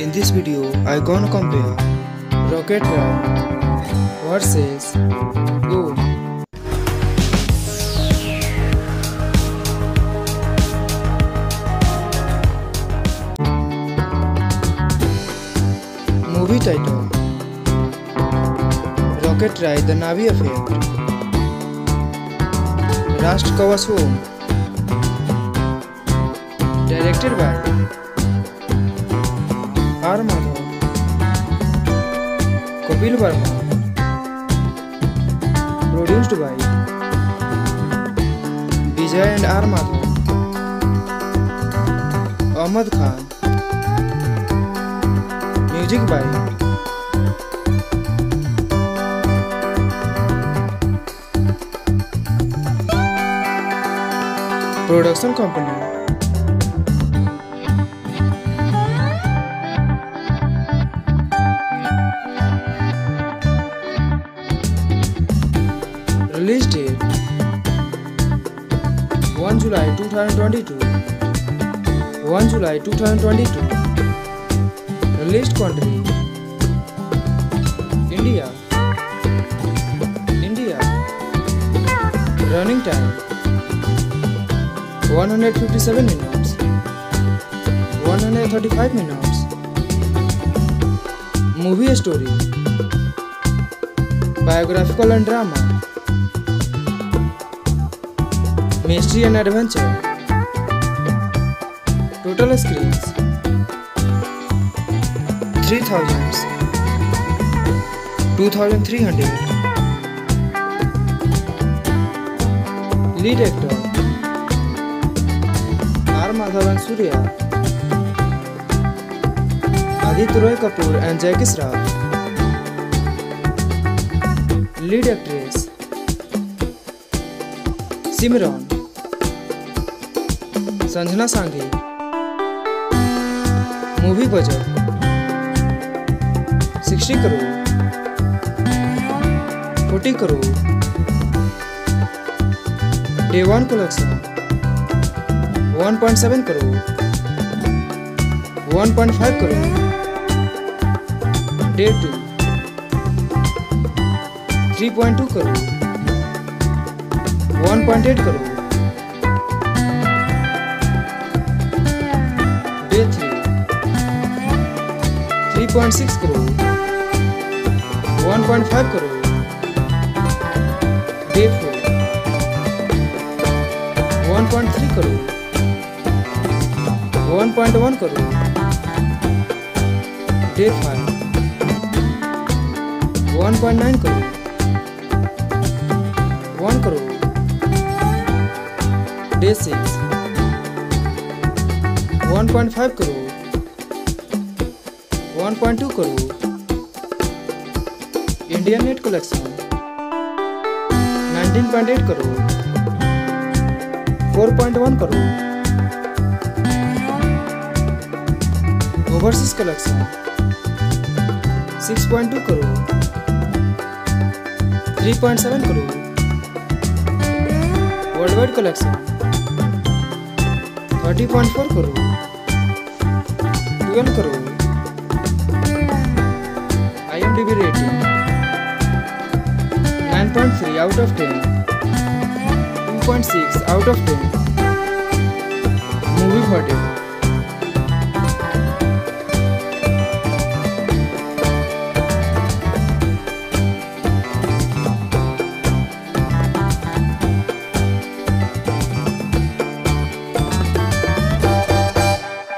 In this video, I gonna compare Rocket Ride versus Go. Movie title Rocket Ride The Navi Affair Kavach Home Directed by Kapil Verma. Produced by Vijay and R Madho Ahmed Khan music by production company Release date 1 July 2022 1 July 2022 Released country India. India. Running time. 157 minutes. 135 minutes. Movie story. Biographical and drama mystery and adventure total screen three thousand two thousand three hundred lead actor R Madhavan Surya Aditya Roy Kapur and Jai Keesara lead actress Simran Lead actress Simran Sanjana Sanghi Movie budget 60 crore 40 crore Day 1 collection 1.7 crore 1.5 crore Day 2 3.2 crore 1.8 crore Day 3.6 crore 1.5 crore Day 4 1.3 crore 1.1 crore Day 5 1.9 crore 1 crore Day 6 1.5 crore 1.2 crore Indian net collection 19.8 crore 4.1 crore overseas collection 6.2 crore 3.7 crore worldwide collection 30.4 crore 12 crore IMDb rating. 9.3 out of 10 2.6 out of 10 movie verdict